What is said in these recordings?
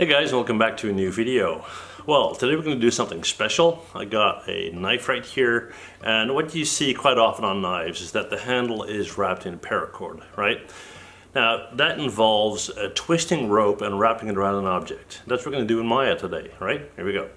Hey guys, welcome back to a new video. Well, today we're going to do something special. I got a knife right here, and what you see quite often on knives is that the handle is wrapped in paracord, right? Now, that involves a twisting rope and wrapping it around an object. That's what we're going to do in Maya today, right? Here we go.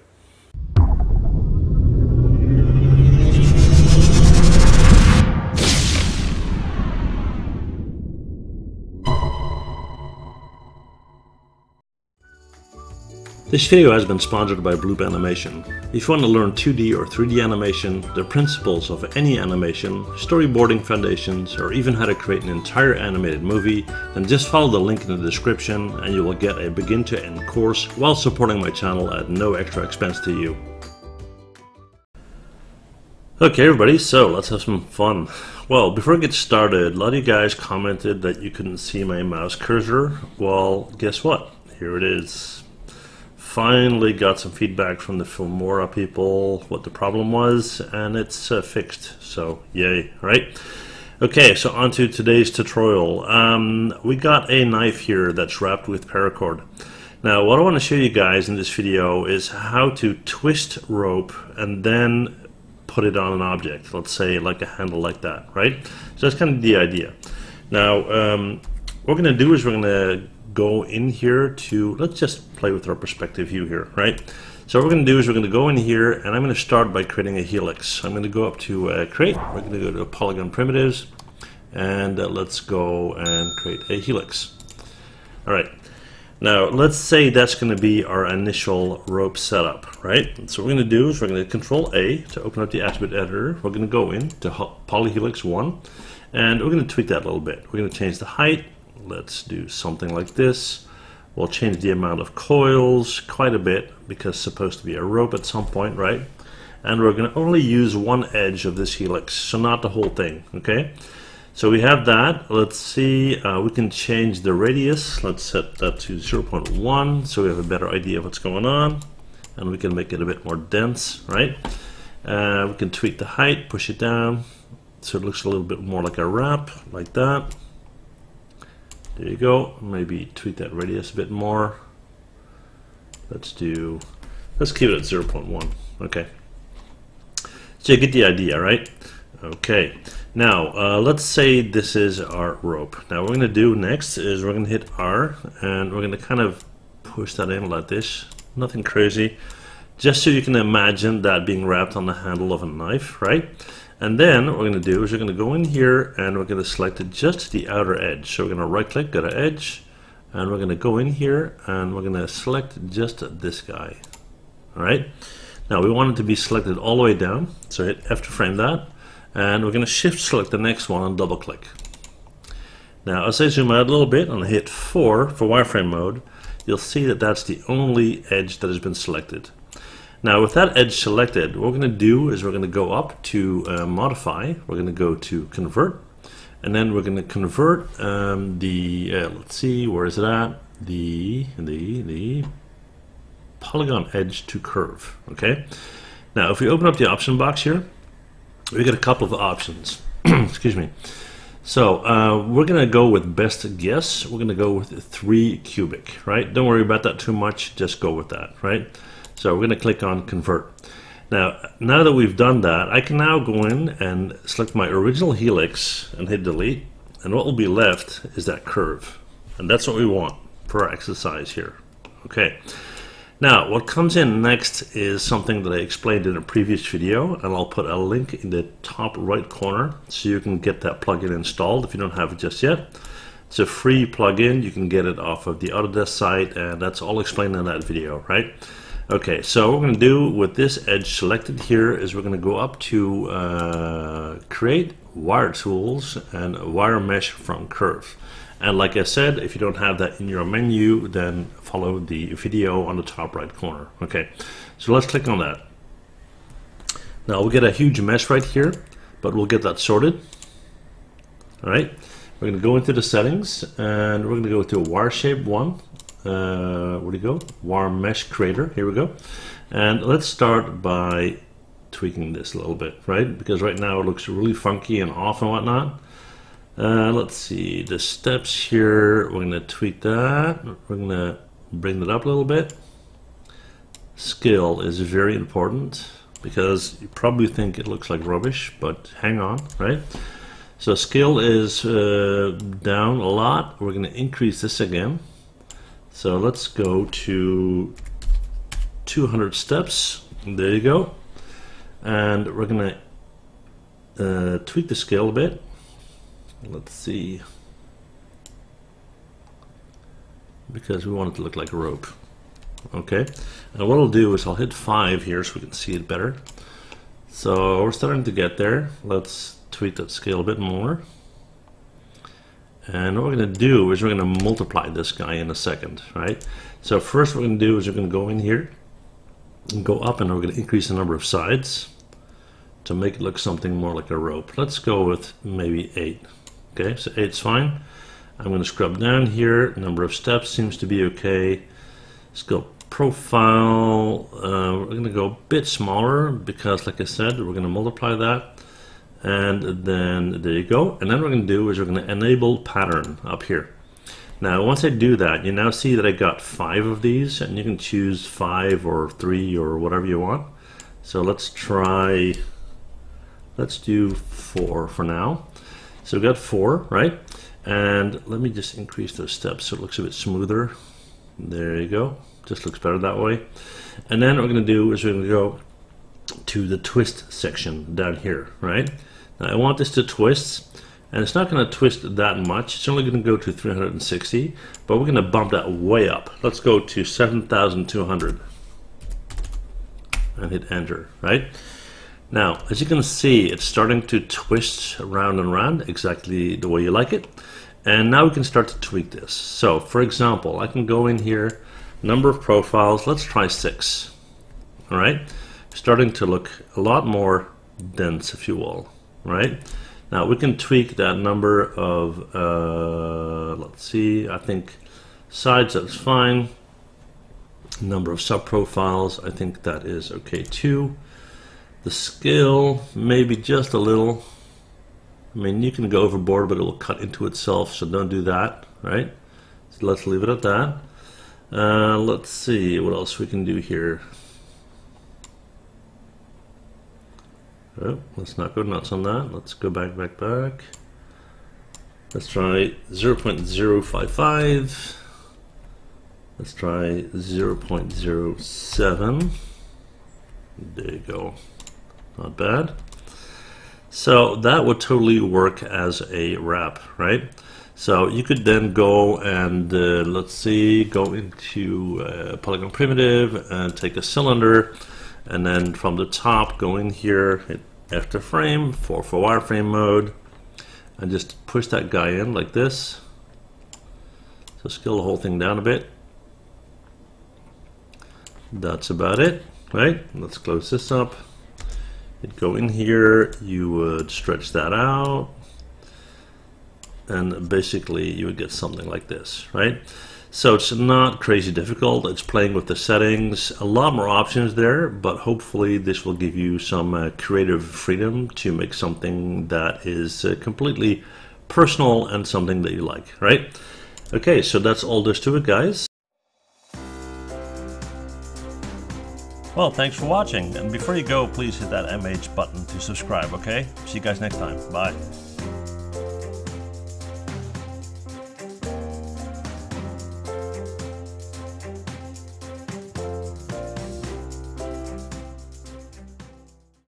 This video has been sponsored by Bloop Animation. If you want to learn 2D or 3D animation, the principles of any animation, storyboarding foundations, or even how to create an entire animated movie, then just follow the link in the description and you will get a begin to end course while supporting my channel at no extra expense to you. Okay everybody, so let's have some fun. Well, before I get started, a lot of you guys commented that you couldn't see my mouse cursor. Well, guess what? Here it is finally got some feedback from the Filmora people what the problem was and it's uh, fixed. So yay right? Okay so on to today's tutorial. Um, we got a knife here that's wrapped with paracord. Now what I want to show you guys in this video is how to twist rope and then put it on an object let's say like a handle like that right? So that's kind of the idea. Now um, what we're going to do is we're going to go in here to, let's just play with our perspective view here, right? So what we're going to do is we're going to go in here and I'm going to start by creating a helix. I'm going to go up to uh, create, we're going to go to polygon primitives and uh, let's go and create a helix. All right. Now let's say that's going to be our initial rope setup, right? So what we're going to do is we're going to control A to open up the attribute editor. We're going to go in to polyhelix 1 and we're going to tweak that a little bit. We're going to change the height let's do something like this. We'll change the amount of coils quite a bit because it's supposed to be a rope at some point, right? And we're going to only use one edge of this helix, so not the whole thing, okay? So we have that. Let's see, uh, we can change the radius. Let's set that to 0.1 so we have a better idea of what's going on. And we can make it a bit more dense, right? Uh, we can tweak the height, push it down so it looks a little bit more like a wrap, like that. There you go. Maybe tweak that radius a bit more. Let's do, let's keep it at 0.1. Okay. So you get the idea, right? Okay. Now, uh, let's say this is our rope. Now, what we're going to do next is we're going to hit R, and we're going to kind of push that in like this. Nothing crazy. Just so you can imagine that being wrapped on the handle of a knife, right? And then what we're going to do is we're going to go in here and we're going to select just the outer edge. So we're going to right click, go to edge, and we're going to go in here and we're going to select just this guy. All right. Now we want it to be selected all the way down. So hit F to frame that. And we're going to shift select the next one and double click. Now as I zoom out a little bit and hit 4 for wireframe mode, you'll see that that's the only edge that has been selected. Now with that edge selected, what we're going to do is we're going to go up to uh, modify, we're going to go to convert, and then we're going to convert um, the, uh, let's see, where is it at? The, the, the polygon edge to curve, okay? Now if we open up the option box here, we get a couple of options, excuse me. So uh, we're going to go with best guess. We're going to go with 3 cubic, right? Don't worry about that too much. Just go with that, right? So we're going to click on convert. Now, now that we've done that, I can now go in and select my original helix and hit delete. And what will be left is that curve. And that's what we want for our exercise here. Okay. Now, what comes in next is something that I explained in a previous video, and I'll put a link in the top right corner so you can get that plugin installed if you don't have it just yet. It's a free plugin. You can get it off of the Autodesk site, and that's all explained in that video, right? Okay, so what we're going to do with this edge selected here is we're going to go up to uh, create wire tools and wire mesh from curve. And like I said, if you don't have that in your menu, then follow the video on the top right corner. Okay, so let's click on that. Now we'll get a huge mesh right here, but we'll get that sorted. All right, we're going to go into the settings and we're going to go to wire shape one uh, where do you go? Wire Mesh Creator, here we go. And let's start by tweaking this a little bit, right? Because right now it looks really funky and off and whatnot. Uh, let's see, the steps here, we're gonna tweak that. We're gonna bring that up a little bit. Scale is very important because you probably think it looks like rubbish, but hang on, right? So scale is uh, down a lot. We're going to increase this again. So let's go to 200 steps. There you go. And we're going to uh, tweak the scale a bit. Let's see. Because we want it to look like a rope. Okay. And what I'll do is I'll hit 5 here so we can see it better. So we're starting to get there. Let's tweak that scale a bit more. And what we're going to do is we're going to multiply this guy in a second, right? So first we're going to do is we're going to go in here and go up and we're going to increase the number of sides to make it look something more like a rope. Let's go with maybe 8. Okay, so 8's fine. I'm going to scrub down here. Number of steps seems to be okay. Let's go profile, uh, we're going to go a bit smaller because like I said, we're going to multiply that and then there you go. And then what we're going to do is we're going to enable pattern up here. Now once I do that you now see that I got five of these and you can choose five or three or whatever you want. So let's try let's do four for now. So we've got four right? And let me just increase those steps so it looks a bit smoother. There you go. Just looks better that way. And then what we're going to do is we're going to go to the twist section down here right now I want this to twist, and it's not going to twist that much. It's only going to go to 360, but we're going to bump that way up. Let's go to 7,200 and hit enter, right? Now, as you can see, it's starting to twist around and around exactly the way you like it. And now we can start to tweak this. So, for example, I can go in here, number of profiles, let's try six. All right, starting to look a lot more dense, if you will right? Now we can tweak that number of, uh, let's see, I think sides, that's fine. Number of subprofiles, I think that is okay too. The scale, maybe just a little. I mean, you can go overboard, but it will cut into itself, so don't do that, right? So let's leave it at that. Uh, let's see what else we can do here. Oh, let's not go nuts on that. Let's go back, back, back. Let's try 0 0.055. Let's try 0 0.07. There you go. Not bad. So that would totally work as a wrap, right? So you could then go and uh, let's see, go into uh, Polygon Primitive and take a cylinder and then from the top go in here hit after frame for for wireframe mode and just push that guy in like this. So scale the whole thing down a bit. That's about it right? Let's close this up. Go in here you would stretch that out and basically you would get something like this right so it's not crazy difficult. It's playing with the settings, a lot more options there, but hopefully this will give you some uh, creative freedom to make something that is uh, completely personal and something that you like, right? Okay, so that's all there's to it, guys. Well, thanks for watching, and before you go, please hit that MH button to subscribe, okay? See you guys next time. Bye.